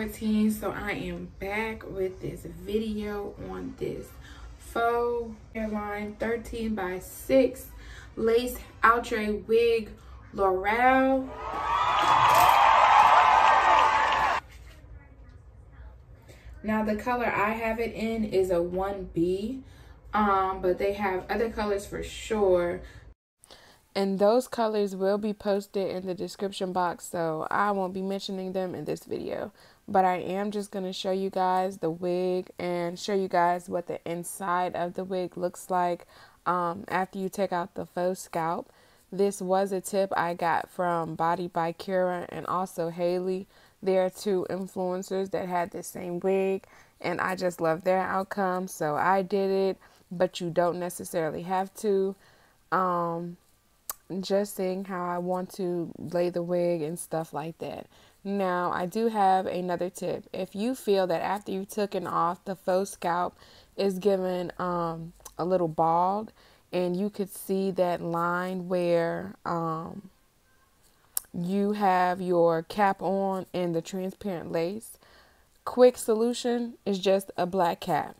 14 so I am back with this video on this faux hairline 13 by 6 lace outre wig Laurel. Now the color I have it in is a 1B um but they have other colors for sure and those colors will be posted in the description box, so I won't be mentioning them in this video. But I am just going to show you guys the wig and show you guys what the inside of the wig looks like um, after you take out the faux scalp. This was a tip I got from Body by Kira and also Haley. They're two influencers that had the same wig, and I just love their outcome, so I did it, but you don't necessarily have to. Um, just seeing how I want to lay the wig and stuff like that. Now, I do have another tip. If you feel that after you've taken off, the faux scalp is given um, a little bald, and you could see that line where um, you have your cap on and the transparent lace, quick solution is just a black cap.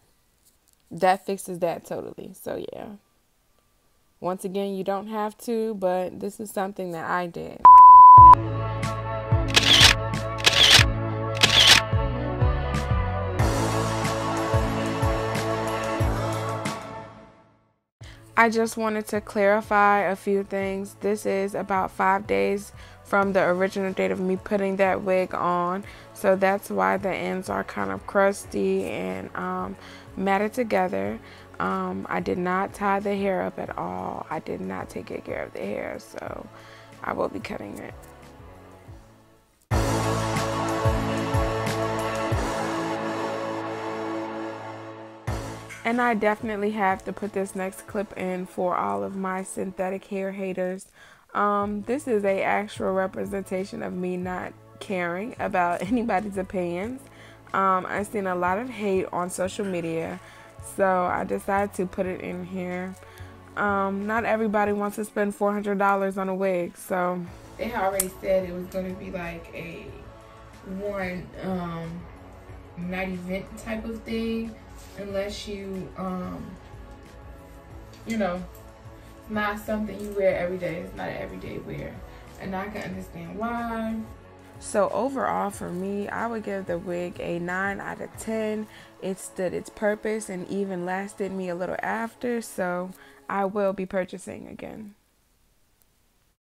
That fixes that totally. So, yeah. Once again, you don't have to, but this is something that I did. I just wanted to clarify a few things. This is about five days from the original date of me putting that wig on. So that's why the ends are kind of crusty and um, matted together. Um, I did not tie the hair up at all. I did not take good care of the hair, so I will be cutting it. And I definitely have to put this next clip in for all of my synthetic hair haters. Um, this is a actual representation of me not caring about anybody's opinions. Um, I've seen a lot of hate on social media so I decided to put it in here. Um, not everybody wants to spend $400 on a wig, so. They already said it was going to be like a one um, night event type of thing, unless you, um, you know, not something you wear every day. It's not an everyday wear. And I can understand why. So overall for me, I would give the wig a 9 out of 10. It stood its purpose and even lasted me a little after, so I will be purchasing again.